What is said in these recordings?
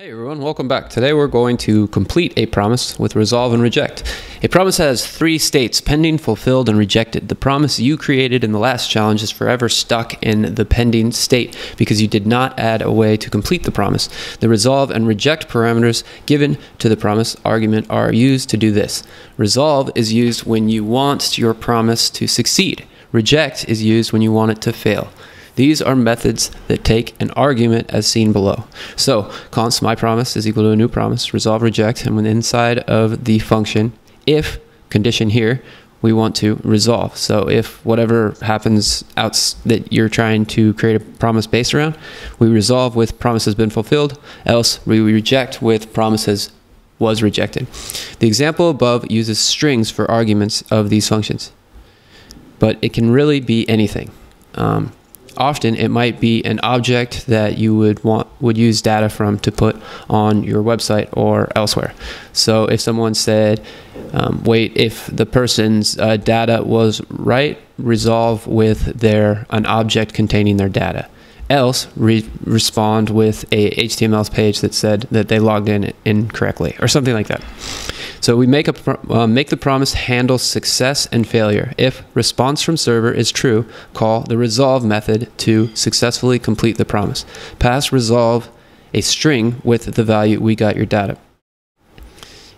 Hey everyone, welcome back. Today we're going to complete a promise with resolve and reject. A promise has three states pending, fulfilled, and rejected. The promise you created in the last challenge is forever stuck in the pending state because you did not add a way to complete the promise. The resolve and reject parameters given to the promise argument are used to do this. Resolve is used when you want your promise to succeed. Reject is used when you want it to fail. These are methods that take an argument as seen below. So const my promise is equal to a new promise, resolve reject, and when inside of the function, if condition here, we want to resolve. So if whatever happens out that you're trying to create a promise based around, we resolve with promise has been fulfilled, else we reject with promises was rejected. The example above uses strings for arguments of these functions, but it can really be anything. Um, often it might be an object that you would want would use data from to put on your website or elsewhere. So if someone said, um, "Wait, if the person's uh, data was right, resolve with their an object containing their data." Else, re respond with a HTML page that said that they logged in incorrectly or something like that. So we make, a, uh, make the promise handle success and failure. If response from server is true, call the resolve method to successfully complete the promise. Pass resolve a string with the value we got your data.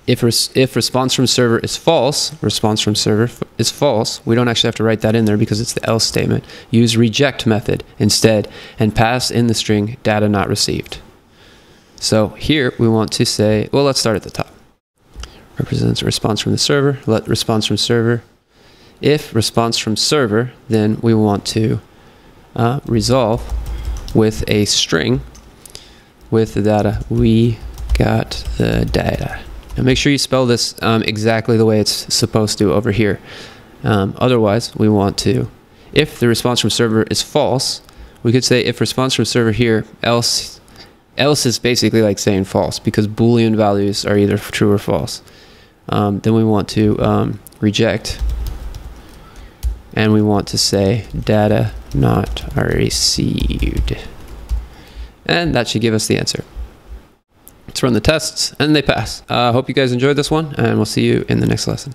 If, res if response from server is false, response from server is false, we don't actually have to write that in there because it's the else statement. Use reject method instead and pass in the string data not received. So here we want to say, well, let's start at the top represents a response from the server. Let response from server. If response from server, then we want to uh, resolve with a string with the data. We got the data. Now make sure you spell this um, exactly the way it's supposed to over here. Um, otherwise, we want to, if the response from server is false, we could say if response from server here, else, else is basically like saying false because Boolean values are either true or false um, then we want to um, reject. And we want to say data not received. And that should give us the answer. Let's run the tests and they pass. I uh, hope you guys enjoyed this one and we'll see you in the next lesson